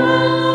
Oh.